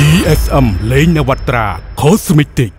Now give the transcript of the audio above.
GSM លេងនវត្រា Cosmetic